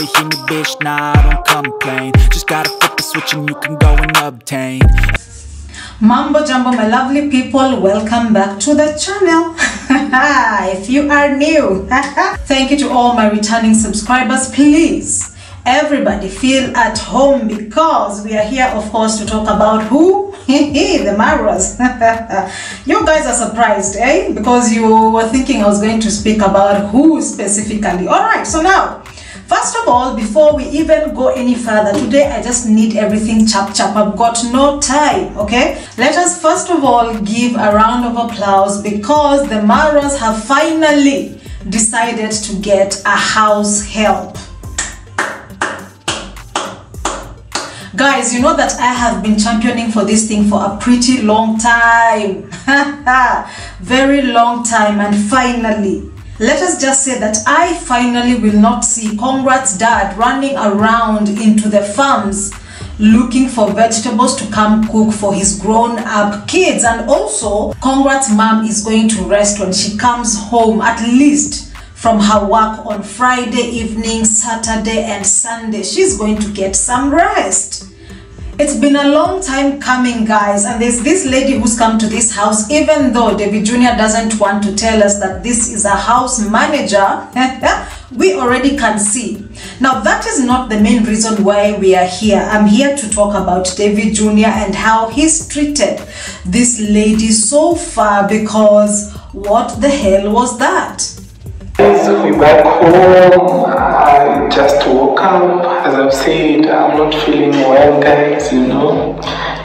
ever hear me, bitch? Nah, I don't complain. Just gotta flip the switch and you can go and obtain. Mambo Jumbo, my lovely people, welcome back to the channel. if you are new, thank you to all my returning subscribers. Please, everybody feel at home because we are here, of course, to talk about who? the Maras. you guys are surprised, eh? Because you were thinking I was going to speak about who specifically. All right, so now, First of all, before we even go any further, today I just need everything chap chap. I've got no time, okay? Let us first of all give a round of applause because the Maras have finally decided to get a house help. Guys, you know that I have been championing for this thing for a pretty long time. Very long time and finally let us just say that I finally will not see Congrats dad running around into the farms looking for vegetables to come cook for his grown up kids and also Congrats mom is going to rest when she comes home at least from her work on Friday evening, Saturday and Sunday. She's going to get some rest. It's been a long time coming, guys, and there's this lady who's come to this house, even though David Jr. doesn't want to tell us that this is a house manager, we already can see. Now, that is not the main reason why we are here. I'm here to talk about David Jr. and how he's treated this lady so far because what the hell was that? Just woke up. As I've said, I'm not feeling well, guys. You know,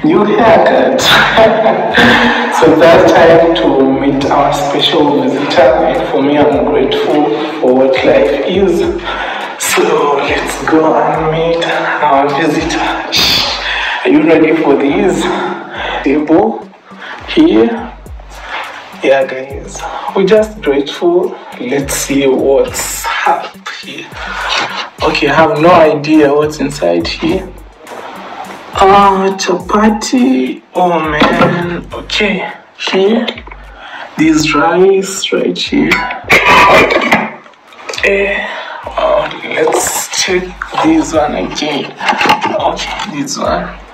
new haircut. so that's time to meet our special visitor, and for me, I'm grateful for what life is. So let's go and meet our visitor. Are you ready for this? Table here yeah guys. We're just grateful. Let's see what's up here. Okay i have no idea what's inside here. Ah uh, chapati oh man. Okay here. This rice right here. Eh oh, let's check this one again. Okay this one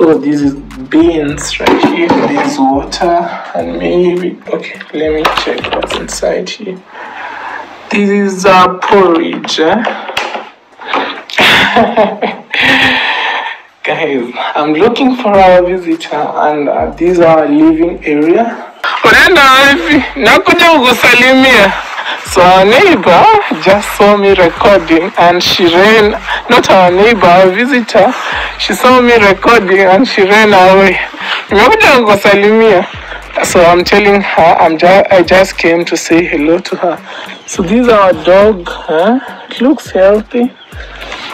oh this is beans right here. There's water and maybe okay let me check what's inside here. This is a porridge eh? guys i'm looking for our visitor and uh, these are living area so our neighbor just saw me recording and she ran not our neighbor our visitor. She saw me recording and she ran away. Nimekuja kukusalimia so i'm telling her i'm ju- i just came to say hello to her. So this is our dog huh? it looks healthy.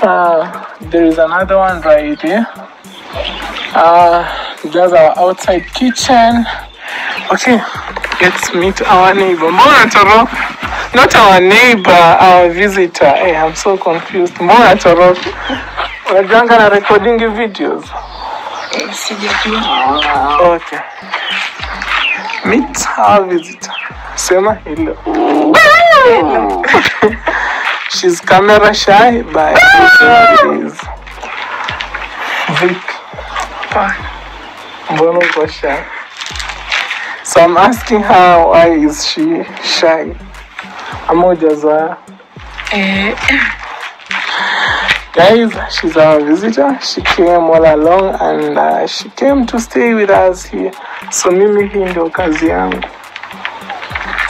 Uh, there is another one right here. Uh, there's our outside kitchen. Okay let's meet our neighbor not our neighbor our visitor. Hey, i'm so confused. Mbona Toroki unajuanga na recording videos. Okay. Meet our visitor. Sema hello. Hello. she's camera shy but she's Vic. Mbona uko shy? So i'm asking her why is she shy ama hujazoea guys she's our visitor. She came all along and uh, she came to stay with us here. So mimi hii ndio kazi yangu.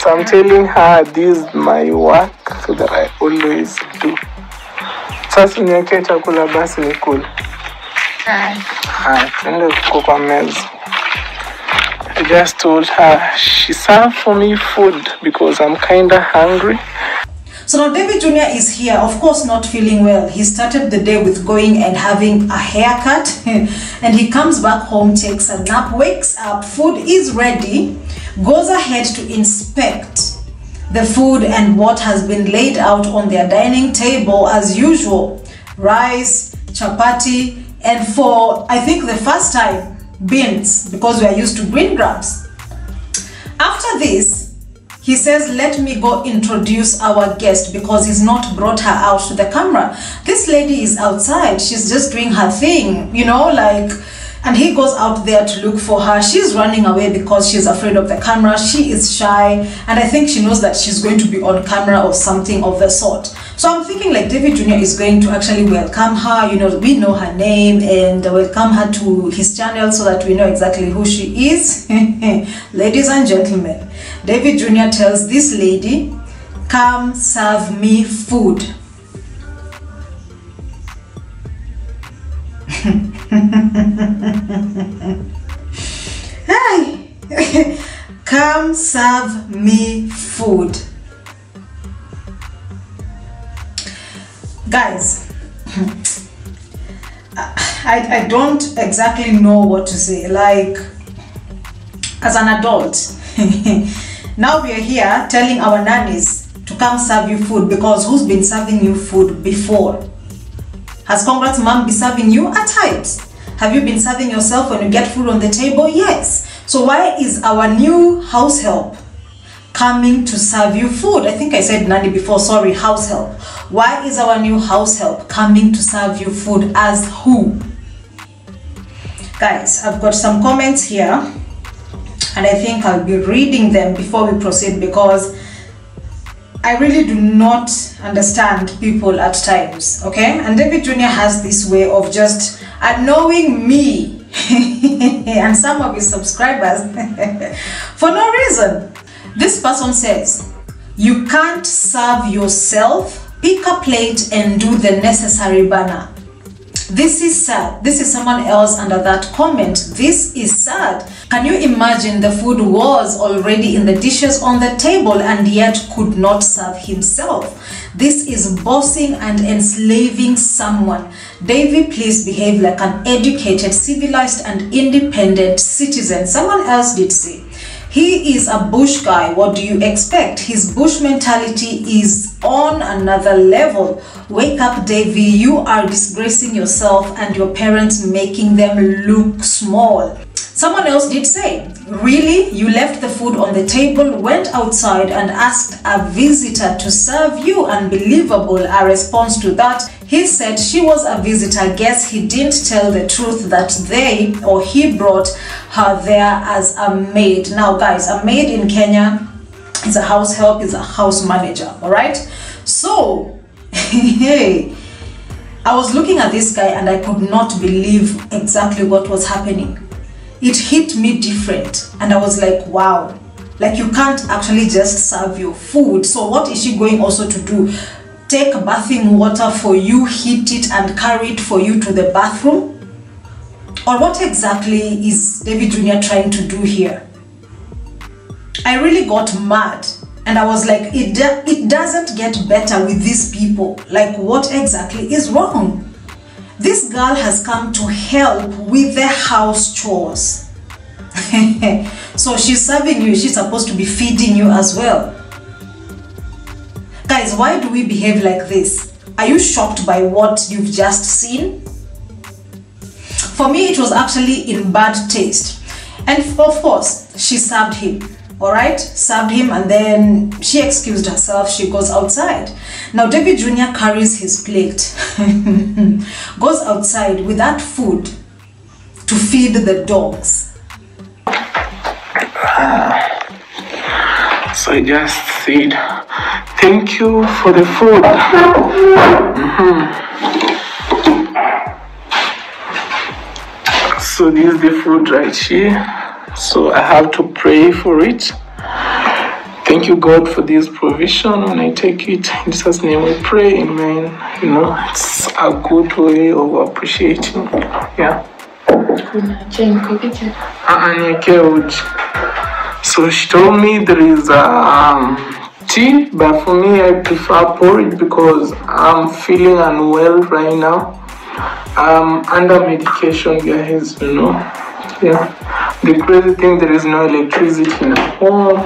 So i'm telling her this is my work that i always do. Sasa niwekee chakula basi nikule. Haya tuende kuko kwa meza I just told her she served for me food because I'm kinda hungry. So now David Jr. is here, of course not feeling well. He started the day with going and having a haircut and he comes back home, takes a nap, wakes up, food is ready, goes ahead to inspect the food and what has been laid out on their dining table as usual. Rice, chapati, and for I think the first time, beans because we are used to green grams. After this, he says, Let me go introduce our guest because he's not brought her out to the camera. This lady is outside, she's just doing her thing, you know, like, and he goes out there to look for her. She's running away because she's afraid of the camera. She is shy, and I think she knows that she's going to be on camera or something of the sort. So I'm thinking like David Jr. is going to actually welcome her. You know, we know her name and welcome her to his channel so that we know exactly who she is. Ladies and gentlemen, David Jr. tells this lady, come serve me food. Hey, come serve me food. Guys, I, I don't exactly know what to say. Like, as an adult, now we are here telling our nannies to come serve you food because who's been serving you food before? Has Congrats Mom been serving you? At times. Have you been serving yourself when you get food on the table? Yes. So why is our new house help coming to serve you food? I think I said nanny before, sorry, house help. Why is our new house help coming to serve you food as who? Guys, I've got some comments here and I think I'll be reading them before we proceed because I really do not understand people at times, okay? And David Jr. has this way of just annoying me and some of his subscribers for no reason. This person says, You can't serve yourself, pick a plate and do the necessary banner. This is sad. This is someone else under that comment. This is sad. Can you imagine the food was already in the dishes on the table and yet could not serve himself? This is bossing and enslaving someone. Davy, please behave like an educated, civilized, and independent citizen. Someone else did say. He is a bush guy. What do you expect? His bush mentality is on another level. Wake up, Davy. You are disgracing yourself and your parents, making them look small. Someone else did say, Really? You left the food on the table, went outside, and asked a visitor to serve you? Unbelievable. A response to that, he said she was a visitor. Guess he didn't tell the truth that they or he brought her there as a maid. Now, guys, a maid in Kenya is a house help, is a house manager, all right? So, hey. I was looking at this guy and I could not believe exactly what was happening. It hit me different and i was like wow. Like you can't actually just serve your food. So what is she going also to do? Take bathing water for you heat it and carry it for you to the bathroom? Or what exactly is david jr trying to do here i really got mad and i was like it, it doesn't get better with these people like what exactly is wrong this girl has come to help with the house chores. so she's serving you, she's supposed to be feeding you as well. Guys, why do we behave like this? Are you shocked by what you've just seen? For me, it was actually in bad taste. And of course, she served him all right? Served him and then she excused herself. She goes outside. Now david jr carries his plate goes outside with that food to feed the dogs. So i just said thank you for the food. Mm-hmm. so this is the food right here so I have to pray for it. Thank you, God, for this provision. When I take it, in Jesus' name we pray, amen. You know, it's a good way of appreciating. Yeah. So she told me there is um, tea, but for me, I prefer porridge because I'm feeling unwell right now. I'm under medication, guys, you know. Yeah. The crazy thing, there is no electricity in the home.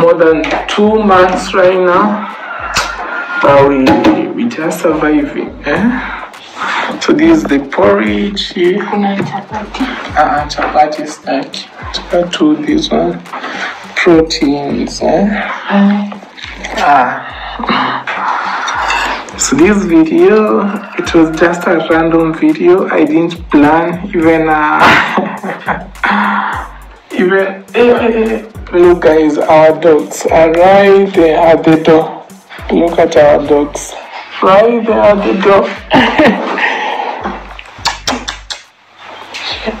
More than two months right now. But we, we just surviving. Eh? So this is the porridge here. Uh, chapati. Chapati to this one. proteins. Eh? Ah. So this video, it was just a random video. I didn't plan even. Uh, even look, guys, our dogs are right there at the door. Look at our dogs, right there at the door.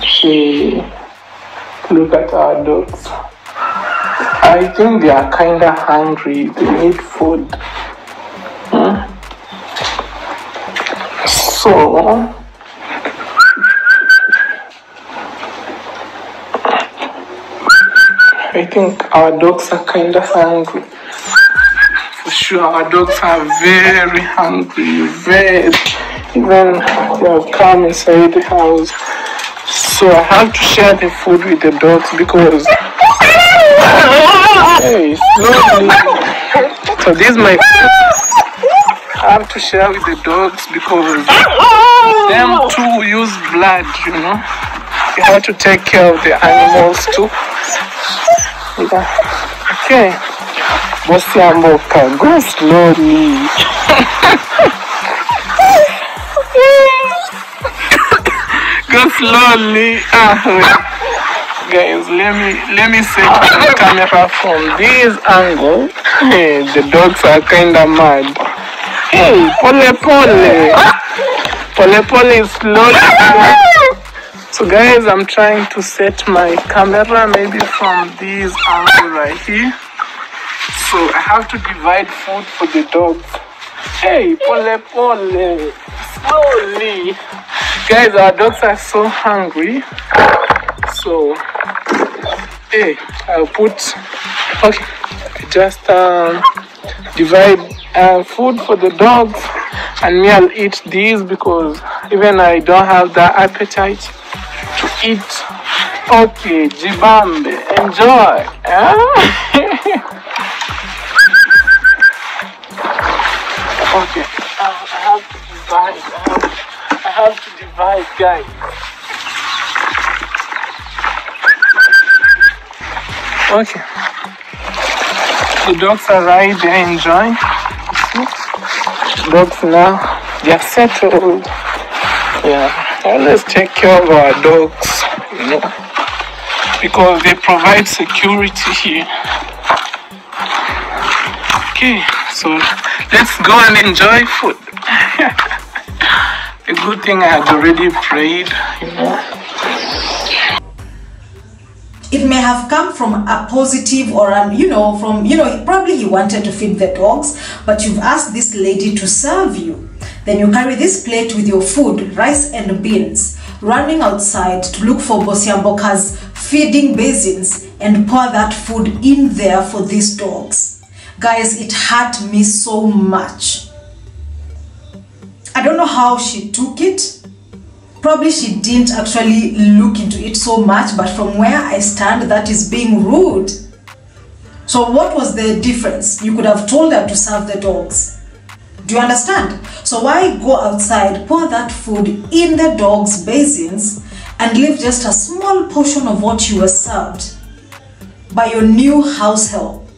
She, look at our dogs. I think they are kind of hungry. They need food. So, I think our dogs are kind of hungry. For sure, our dogs are very hungry. Very, even they have come inside the house. So I have to share the food with the dogs because hey, slowly. So this is my have to share with the dogs because them too use blood, you know. You have to take care of the animals too. Yeah. Okay. Bosi Amboka, go slowly. go slowly. Ah. Guys, let me let me set the camera from this angle. The dogs are kinda mad. Hey, pole pole. Pole pole is slowly. So guys, I'm trying to set my camera maybe from this angle right here. So I have to divide food for the dogs. Hey, pole pole. Slowly. Guys, our dogs are so hungry. So, hey, I'll put, okay, just um, divide uh, food for the dogs and me I'll eat these because even I don't have the appetite to eat. Okay, Jibambe, enjoy. eh? okay, I have to divide. I have to divide, guys. Okay. The dogs are right there enjoying. Dogs now, they're settled. Yeah. Always take care of our dogs, you know, because they provide security here. Okay, so let's go and enjoy food. A good thing I had already prayed, you know. Have come from a positive or um, you know from you know probably he wanted to feed the dogs but you've asked this lady to serve you. Then you carry this plate with your food rice and beans running outside to look for bosiamboka's feeding basins and pour that food in there for these dogs. Guys it hurt me so much. I don't know how she took it probably she didn't actually look into it so much but from where i stand that is being rude. So what was the difference? You could have told her to serve the dogs. Do you understand? So why go outside pour that food in the dogs basins and leave just a small portion of what you were served by your new house help?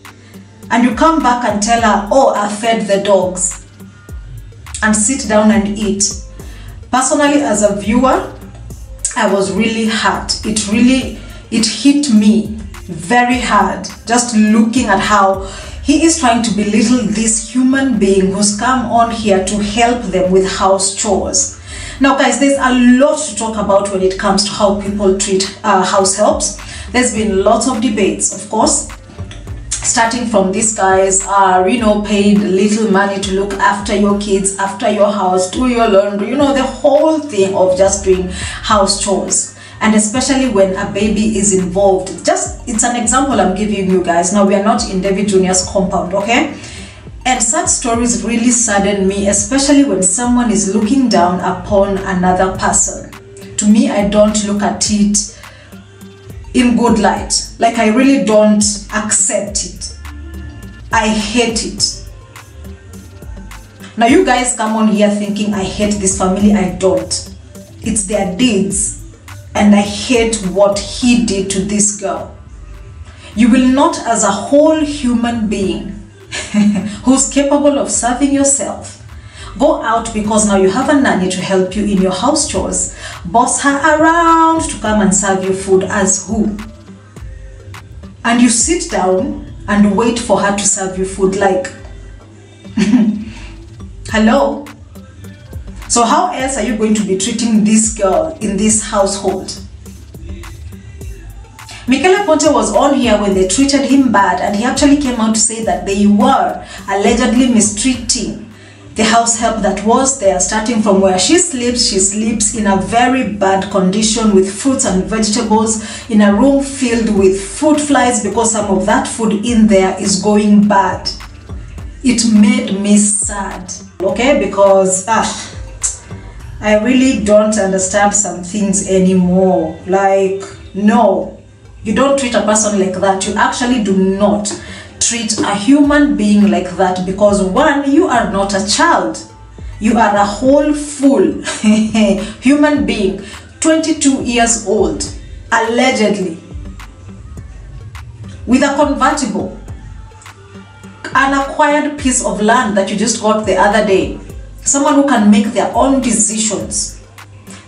And you come back and tell her oh i fed the dogs and sit down and eat personally as a viewer i was really hurt. It really it hit me very hard just looking at how he is trying to belittle this human being who's come on here to help them with house chores. Now guys there's a lot to talk about when it comes to how people treat uh, house helps. There's been lots of debates of course starting from these guys are you know paid little money to look after your kids after your house do your laundry you know the whole thing of just doing house chores. And especially when a baby is involved. Just it's an example i'm giving you guys. Now we are not in david junior's compound okay? And such stories really sadden me especially when someone is looking down upon another person. To me i don't look at it in good light. Like I really don't accept it. I hate it. Now you guys come on here thinking I hate this family. I don't. It's their deeds. And I hate what he did to this girl. you will not, as a whole human being who's capable of serving yourself, go out because now you have a nanny to help you in your house chores, boss her around to come and serve you food as who? And you sit down and wait for her to serve you food like, hello? So how else are you going to be treating this girl in this household? Michele Ponte was on here when they treated him bad and he actually came out to say that they were allegedly mistreating the house help that was there starting from where she sleeps. She sleeps in a very bad condition with fruits and vegetables in a room filled with fruit flies because some of that food in there is going bad. It made me sad okay? Because ah i really don't understand some things anymore. Like no. You don't treat a person like that. You actually do not treat a human being like that because one you are not a child. You are a whole full human being 22 years old allegedly with a convertible an acquired piece of land that you just got the other day. Someone who can make their own decisions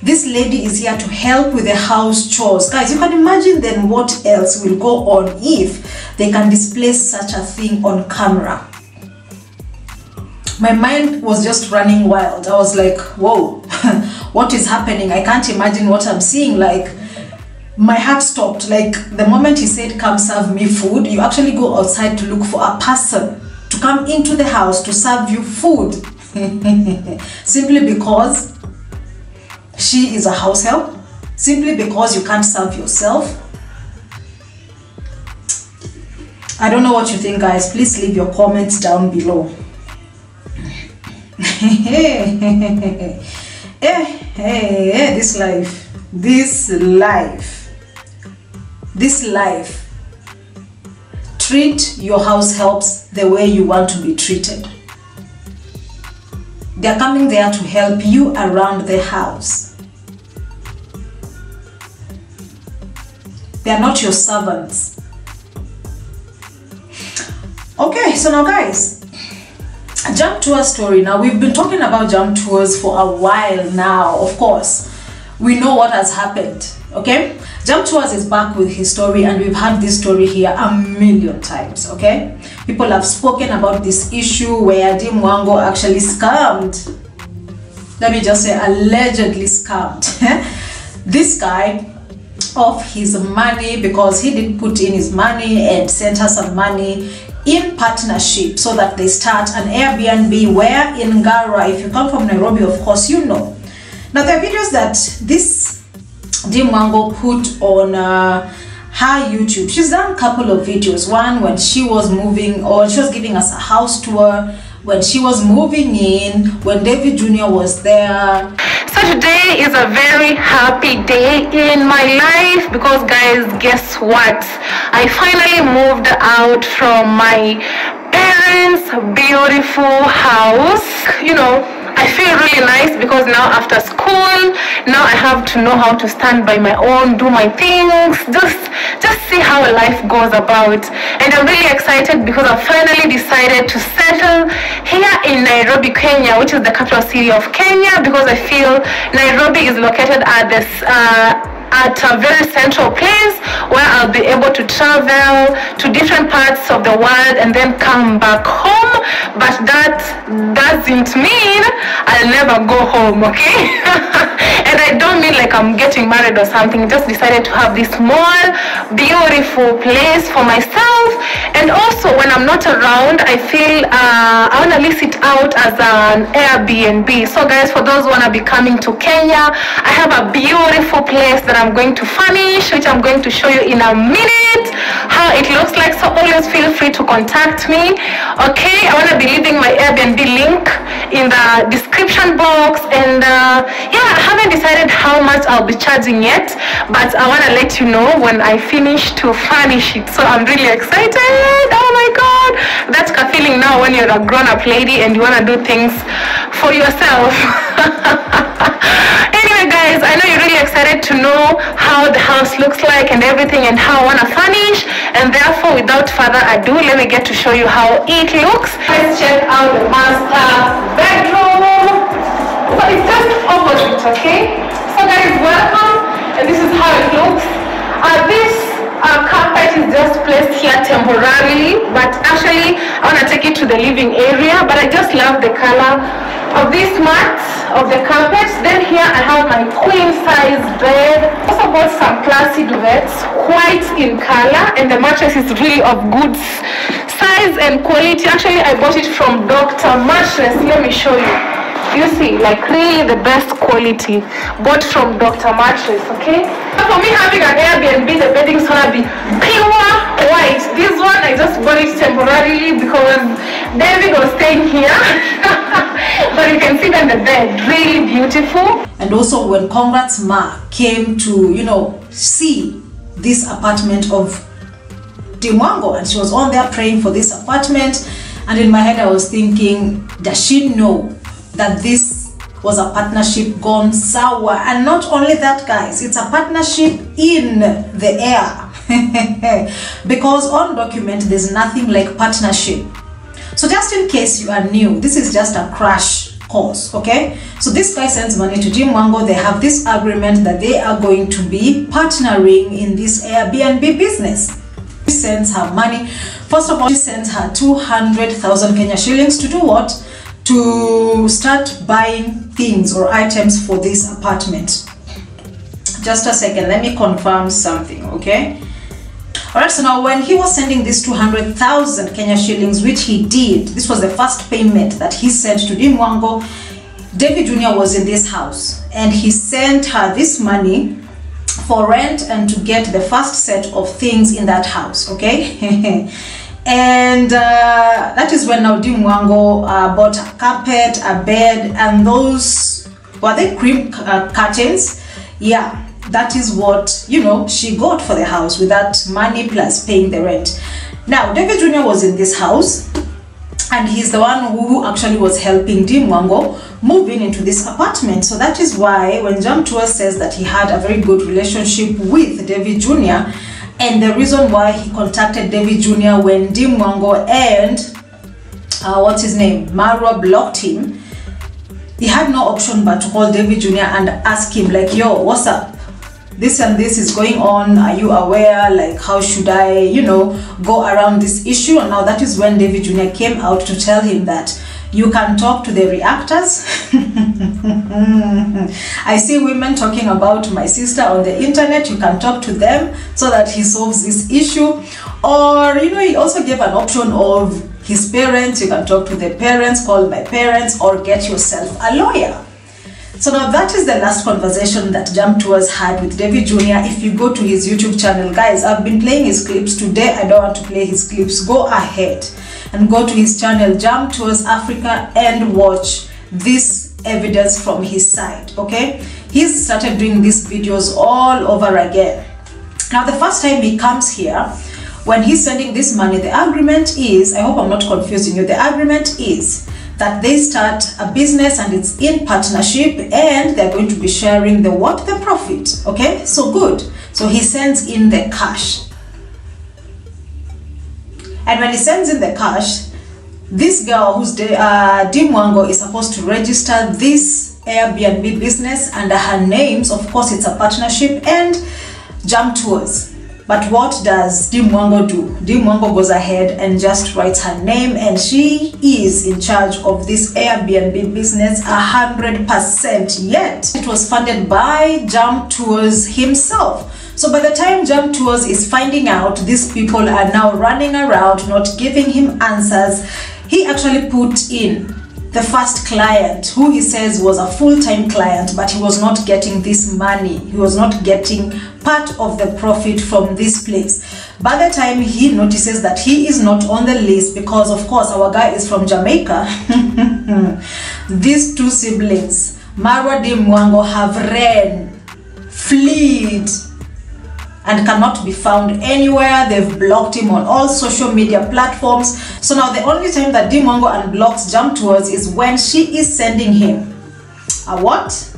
this lady is here to help with the house chores. Guys you can imagine then what else will go on if they can display such a thing on camera. My mind was just running wild. I was like whoa what is happening? I can't imagine what i'm seeing. Like my heart stopped. Like the moment he said come serve me food you actually go outside to look for a person to come into the house to serve you food. Simply because she is a house help simply because you can't serve yourself. I don't know what you think guys. Please leave your comments down below. Hey, hey, hey, this life this life this life. Treat your house helps the way you want to be treated. They're coming there to help you around the house. They're not your servants. Okay, so now guys, Jam Tour story. Now we've been talking about Jam Tours for a while now, of course. We know what has happened, okay? Jam Tours is back with his story and we've had this story here a million times, okay? People have spoken about this issue where Dee Mwango actually scammed. Let me just say allegedly scammed. this guy of his money because he didn't put in his money and sent her some money in partnership so that they start an Airbnb where in Ngara, if you come from Nairobi, of course, you know. Now, there are videos that this Dee Mwango put on uh, her YouTube. She's done a couple of videos. One when she was moving or she was giving us a house tour when she was moving in, when David Jr. was there. So today is a very happy day in my life because guys, guess what? I finally moved out from my parents' beautiful house. You know, I feel really nice because now after school, now I have to know how to stand by my own, do my things, just just see how life goes about. And I'm really excited because I finally decided to settle here in Nairobi, Kenya, which is the capital city of Kenya, because I feel Nairobi is located at this. Uh, at a very central place where I'll be able to travel to different parts of the world and then come back home. But that doesn't mean I'll never go home, okay? and I don't mean like I'm getting married or something. Just decided to have this small, beautiful place for myself. And also when I'm not around, I feel uh, I want to list it out as an Airbnb. So guys, for those who want to be coming to Kenya, I have a beautiful place that I'm going to furnish, which I'm going to show you in a minute how it looks like. So always feel free to contact me. Okay, I want to be leaving my Airbnb link in the description box. And uh, yeah, I haven't decided how much I'll be charging yet, but I want to let you know when I finish to furnish it. So I'm really excited. Oh my God, that's a feeling now when you're a grown-up lady and you want to do things for yourself. anyway, guys, I know you're really excited to know how the house looks like and everything and how I want to furnish. And therefore, without further ado, let me get to show you how it looks. Let's check out the master bedroom. So it's just opposite, okay? So guys, welcome. And this is how it looks. Uh, this uh, carpet is just placed here temporarily, but actually I want to take it to the living area. But I just love the color of this mat of the carpet. Then here I have my queen size bed. Also bought some classy duvets, white in color, and the mattress is really of good size and quality. Actually, I bought it from Dr. Mattress. Let me show you. You see, like really the best quality bought from Dr. Mattress, okay? For me having an Airbnb, the bedding's gonna be pure white. This one, I just bought it temporarily because David was staying here. but you can see that the bed, really beautiful. And also when Congrats Ma came to, you know, see this apartment of Dee Mwango and she was on there praying for this apartment and in my head I was thinking, does she know that this was a partnership gone sour. And not only that guys it's a partnership in the air. Because on document there's nothing like partnership. So just in case you are new this is just a crash course okay? So this guy sends money to Dee Mwango. They have this agreement that they are going to be partnering in this Airbnb business. He sends her money. First of all she sends her 200,000 Kenya shillings to do what to start buying things or items for this apartment. Just a second let me confirm something okay? All right so now when he was sending this 200,000 Kenya shillings which he did this was the first payment that he sent to Dee Mwango David Jr. was in this house and he sent her this money for rent and to get the first set of things in that house okay and uh, that is when now Dee Mwango uh, bought a carpet, a bed, and those were they cream uh, curtains? Yeah, that is what you know she got for the house with that money plus paying the rent. Now David Jr. was in this house, and he's the one who actually was helping Dee Mwango move in into this apartment. So that is why when Jam Tour says that he had a very good relationship with David Jr and the reason why he contacted David Jr. when Dee Mwango and uh, what's his name Marwa blocked him he had no option but to call David Jr. and ask him like yo what's up this and this is going on are you aware like how should I you know go around this issue and now that is when David Jr. came out to tell him that you can talk to the reactors I see women talking about my sister on the internet you can talk to them so that he solves this issue or you know he also gave an option of his parents you can talk to the parents call my parents or get yourself a lawyer so now that is the last conversation that Jam Tours had with David Jr. If you go to his YouTube channel, guys, I've been playing his clips. Today, I don't want to play his clips. Go ahead and go to his channel, Jam Tours Africa, and watch this evidence from his side, okay? He's started doing these videos all over again. Now, the first time he comes here, when he's sending this money, the agreement is, I hope I'm not confusing you, the agreement is that they start a business and it's in partnership and they're going to be sharing the what the profit okay so good so he sends in the cash and when he sends in the cash this girl who's the uh, Dee Mwango is supposed to register this Airbnb business under her names of course it's a partnership and Jam Tours but what does Dee Mwango do? Dee Mwango goes ahead and just writes her name and she is in charge of this Airbnb business a hundred percent yet. It was funded by Jam Tours himself. So by the time Jam Tours is finding out these people are now running around not giving him answers, he actually put in the first client who he says was a full-time client but he was not getting this money. He was not getting part of the profit from this place. By the time he notices that he is not on the list because of course our guy is from jamaica these two siblings marwa Dee Mwango have ran fled and cannot be found anywhere. They've blocked him on all social media platforms. So now the only time that Dee Mwango unblocks Jam Tours is when she is sending him a what?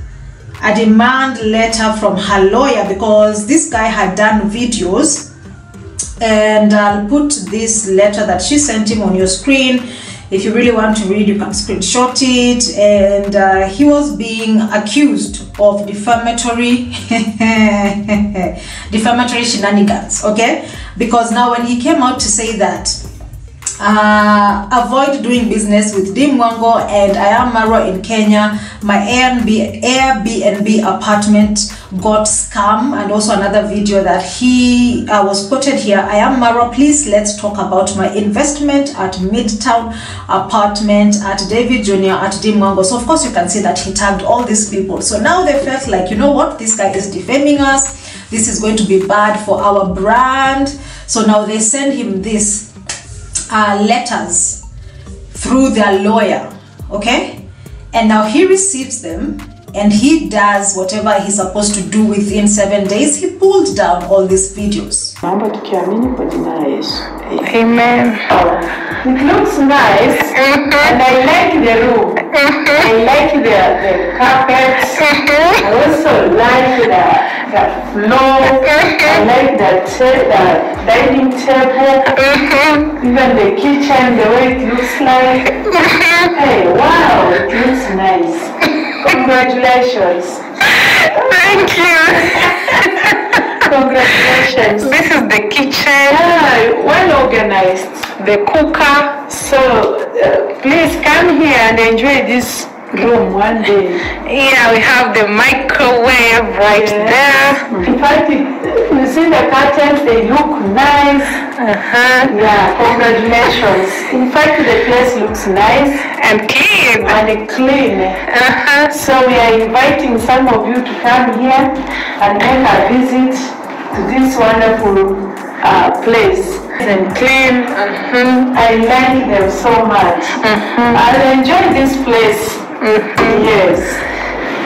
a demand letter from her lawyer because this guy had done videos and I'll put this letter that she sent him on your screen. If you really want to read, you can screenshot it. And uh, he was being accused of defamatory, defamatory shenanigans. Okay, because now when he came out to say that uh, avoid doing business with Dee Mwango and I am Marwa in Kenya. My Airbnb, Airbnb apartment got scam and also another video that he uh, was quoted here. I am Marwa. Please let's talk about my investment at Midtown apartment at David Jr. at Dee Mwango. So of course you can see that he tagged all these people. So now they felt like, you know what, this guy is defaming us. This is going to be bad for our brand. So now they send him this uh, letters through their lawyer okay and now he receives them and he does whatever he's supposed to do within seven days he pulled down all these videos Naomba tukiamini kwa jina la Yesu. Amen. It looks nice and I like the room. I like the, the carpet. I also like the, the floor. I like the, the dining table. Even the kitchen, the way it looks like. Hey, wow, it looks nice. Congratulations. Thank you. Congratulations. This is the kitchen, Yeah, well organized. the cooker. So uh, please come here and enjoy this room one day. Yeah, we have the microwave right there. In fact, it, you see the curtains, they look nice. Uh-huh. Yeah, congratulations. In fact, the place looks nice And clean. and clean. Uh-huh. So we are inviting some of you to come here and make a visit this wonderful uh, place. And clean. I like them so much. I'll enjoy this place. Yes.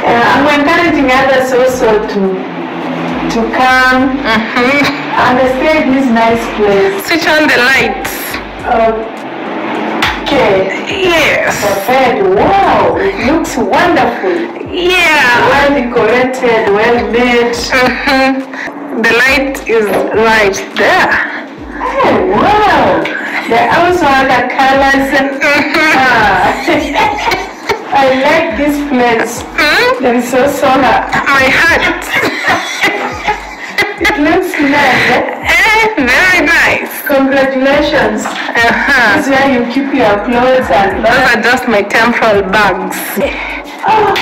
Uh, I'm encouraging others also to to come and stay in this nice place. Switch on the lights. Okay. Yes. The bed, wow, it looks wonderful. Yeah. Well decorated, well made. The light is right there. Oh, wow! They also have the colors. Ah. I like this place. Hmm? There is also a, My hat. it looks nice. eh? Eh, very nice. Congratulations. Uh-huh. This is where you keep your clothes and Those are just my temporal bags. oh,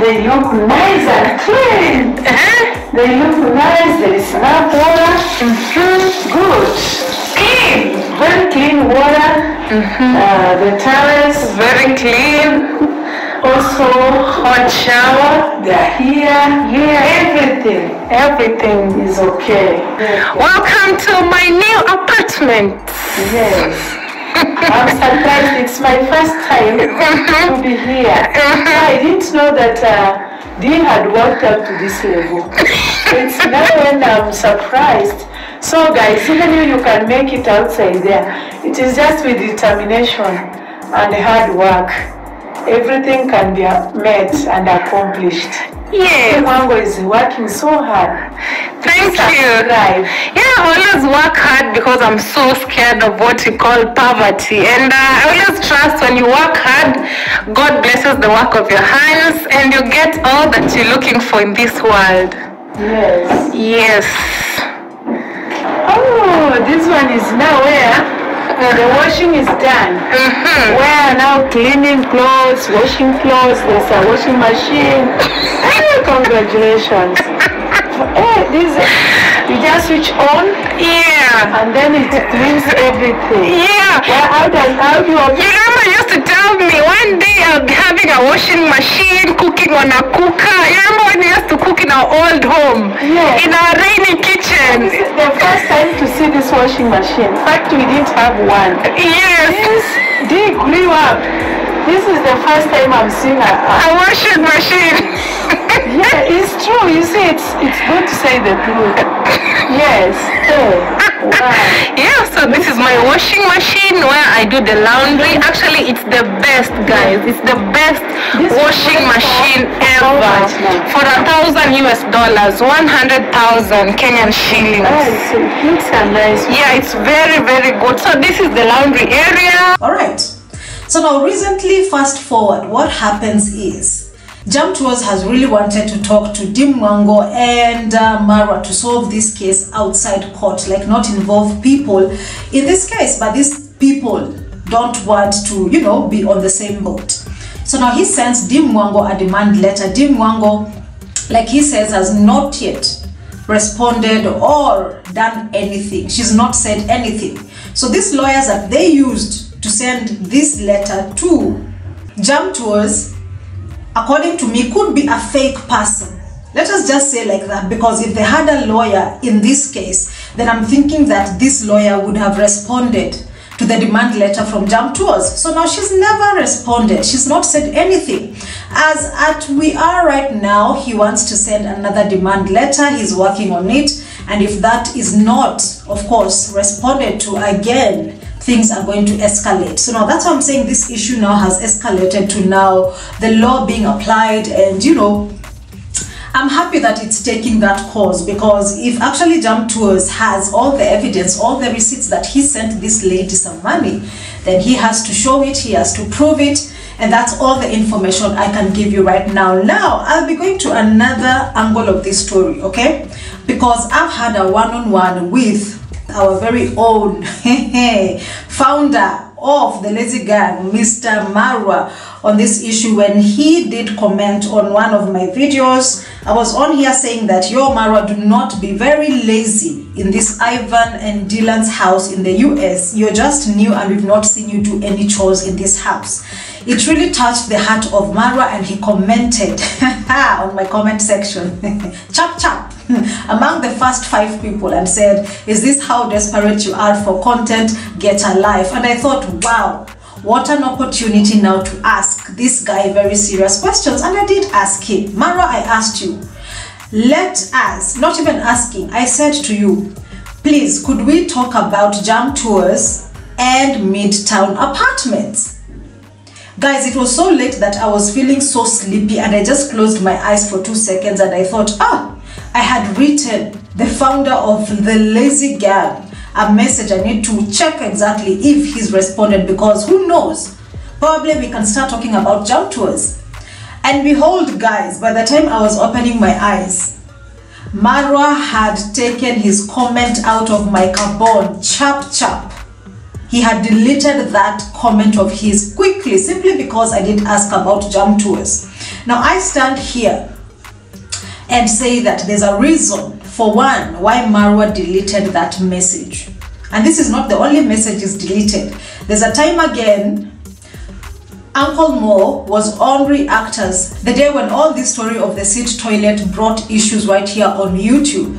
they look nice and clean. Uh-huh. They look nice. There is enough water. Good. Clean. Very clean water. Uh, the towels. Very clean. Also, hot shower, they're here, here, everything, everything is okay. Welcome to my new apartment. Yes. I'm surprised it's my first time to be here. I didn't know that uh, Dean had worked up to this level. It's now when I'm surprised. So guys, even you, you can make it outside there. It is just with determination and hard work. Everything can be met and accomplished. Yes. Mwango is working so hard. Thank you. Subscribe. Yeah, I always work hard because I'm so scared of what you call poverty. And uh, I always trust when you work hard, God blesses the work of your hands and you get all that you're looking for in this world. Yes. Yes. Oh, this one is now where uh, the washing is done. We are now cleaning clothes, washing clothes, there's a washing machine. Ah, congratulations. Eh, this, you just switch on Yeah. and then it cleans everything. Yeah. Well, how does, how do you, you used to tell me one day I'll be having a washing machine, cooking on a cooker. You remember when we used to cook in our old home? Yes. In our rainy kitchen. this is the first time to see this washing machine. In fact, we didn't have one. Yes. Yes, they grew up. This is the first time I'm seeing a, a washing machine. Yeah, it's true. You see, it's it's good to say the truth. Yes. Hey. yeah, so this is my washing machine where I do the laundry. Actually, it's the best, guys. It's the best This washing machine ever. For a thousand US dollars, 100,000 Kenyan shillings. Oh, it's, it a nice Yeah, it's very, very good. So this is the laundry area. All right. So now, recently, fast forward, what happens is Jam Tours has really wanted to talk to Dee Mwango and uh, Marwa to solve this case outside court, like not involve people in this case, but these people don't want to, you know, be on the same boat. So now he sends Dee Mwango a demand letter. Dee Mwango, like he says, has not yet responded or done anything. She's not said anything. So these lawyers that they used to send this letter to Jam Tours, according to me, could be a fake person. Let us just say like that because if they had a lawyer in this case, then I'm thinking that this lawyer would have responded to the demand letter from Jam Tours. So now she's never responded. She's not said anything. As at we are right now, he wants to send another demand letter. He's working on it. And if that is not, of course, responded to again, things are going to escalate. So now that's why I'm saying this issue now has escalated to now the law being applied and you know I'm happy that it's taking that course because if actually Jam Tours has all the evidence, all the receipts that he sent this lady some money, then he has to show it, he has to prove it, and that's all the information I can give you right now. Now, I'll be going to another angle of this story, okay? Because I've had a one-on-one with our very own founder of the Lazy Gang, Mr. Marwa, on this issue when he did comment on one of my videos. I was on here saying that yo Marwa, do not be very lazy in this Ivan and Dylan's house in the US. You're just new and we've not seen you do any chores in this house. It really touched the heart of Marwa and he commented on my comment section. chap chap among the first five people and said, Is this how desperate you are for content? Get a life. And I thought, wow, what an opportunity now to ask this guy very serious questions. And I did ask him, Marwa, I asked you, let us, not even asking, I said to you, please, could we talk about jam tours and midtown apartments? Guys, it was so late that I was feeling so sleepy and I just closed my eyes for two seconds and I thought, ah, I had written the founder of the Lazy Gang a message. I need to check exactly if he's responded because who knows? Probably we can start talking about Jam Tours. And behold, guys, by the time I was opening my eyes, Marwa had taken his comment out of my carbon, chap chap. He had deleted that comment of his quickly simply because I did ask about Jam Tours. Now I stand here and say that there's a reason for one why Marwa deleted that message. And this is not the only message is deleted. There's a time again Uncle Mo was on Reactors the day when all this story of the seat toilet brought issues right here on YouTube.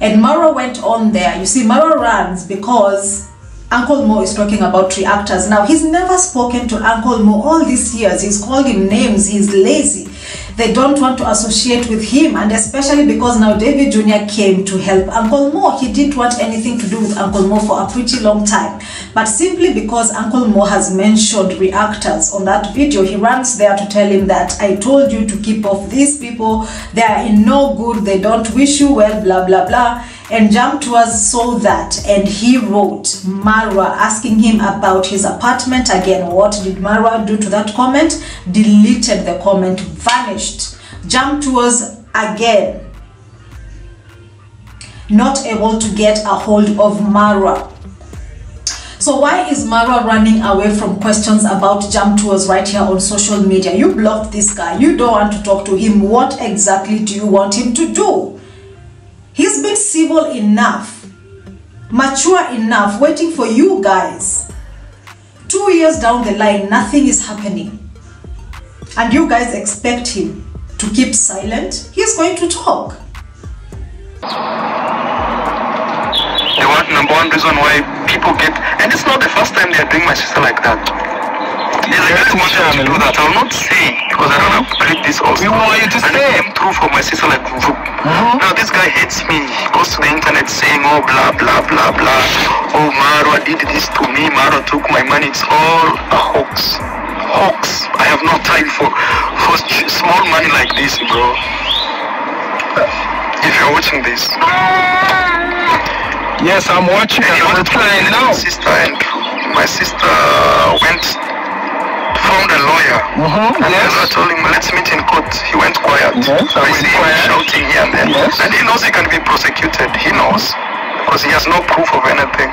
And Marwa went on there. You see, Marwa runs because Uncle Mo is talking about reactors. Now, he's never spoken to Uncle Mo all these years. He's called him names. He's lazy. They don't want to associate with him. And especially because now David Jr. came to help Uncle Mo. He didn't want anything to do with Uncle Mo for a pretty long time. But simply because Uncle Mo has mentioned reactors on that video, he runs there to tell him that I told you to keep off these people. They are in no good. They don't wish you well, blah, blah, blah and Jam Tours saw that and he wrote Marwa asking him about his apartment again. What did Marwa do to that comment? Deleted the comment, vanished. Jam Tours again not able to get a hold of Marwa. So why is Marwa running away from questions about Jam Tours right here on social media? You blocked this guy. You don't want to talk to him. What exactly do you want him to do? He's been civil enough, mature enough, waiting for you guys. Two years down the line, nothing is happening. And you guys expect him to keep silent? He's going to talk. The one number one reason why people get and it's not the first time they are doing my sister like that. Really want them to do that. I will not say because I don't clip this also. We want you to and say. it came through for my sister like vroom. Uh-huh. Now this guy hates me. He goes to the internet saying, oh, blah, blah, blah, blah. Oh, Marwa did this to me. Marwa took my money. It's all a hoax. Hoax. I have no time for, for small money like this, bro. If you're watching this, Yes, I'm watching and I'm wanted to replying now. my sister, and my sister went found a lawyer. Mm-hmm, And yes. the lawyer told him, let's meet in court. He went quiet. Yes, I I see him quiet. shouting here and there. Yes. And he knows he can be prosecuted. He knows. Because he has no proof of anything.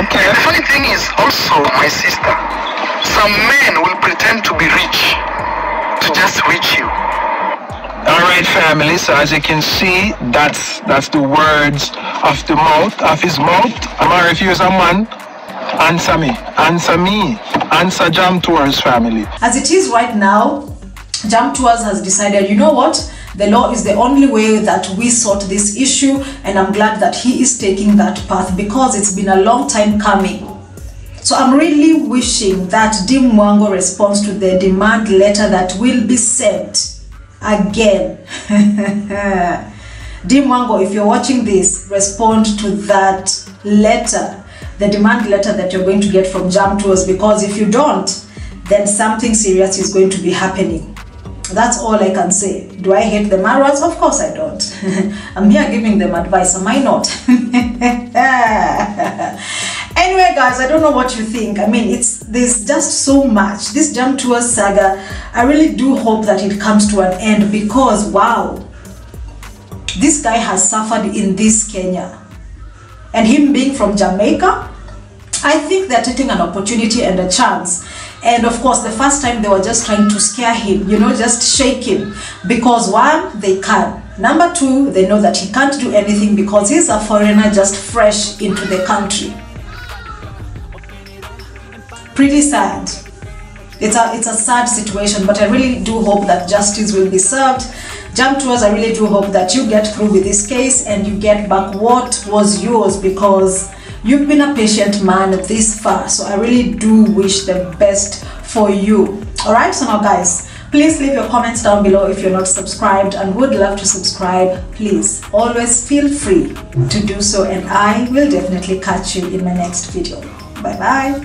Okay. And The funny thing is also my sister. Some men will pretend to be rich to just reach you. All right, family. So as you can see, that's that's the words of the mouth of his mouth. You're a man, answer me, answer me, answer Jam Tours family. As it is right now, Jam Tours has decided, you know what? The law is the only way that we sort this issue, and I'm glad that he is taking that path because it's been a long time coming. So I'm really wishing that Dee Mwango responds to the demand letter that will be sent again. Dee Mwango, if you're watching this, respond to that letter, the demand letter that you're going to get from Jam Tours, because if you don't, then something serious is going to be happening. That's all I can say. Do I hate the Marwas? Of course I don't. I'm here giving them advice, am I not? anyway guys i don't know what you think i mean it's there's just so much this Jam tours saga i really do hope that it comes to an end because wow this guy has suffered in this kenya and him being from jamaica i think they're taking an opportunity and a chance and of course the first time they were just trying to scare him you know just shake him because one they can number two they know that he can't do anything because he's a foreigner just fresh into the country pretty sad. It's a it's a sad situation, but I really do hope that justice will be served. Jam Tours, I really do hope that you get through with this case and you get back what was yours because you've been a patient man this far. So I really do wish the best for you. Alright, so now guys, please leave your comments down below if you're not subscribed and would love to subscribe. Please always feel free to do so and I will definitely catch you in my next video. Bye bye.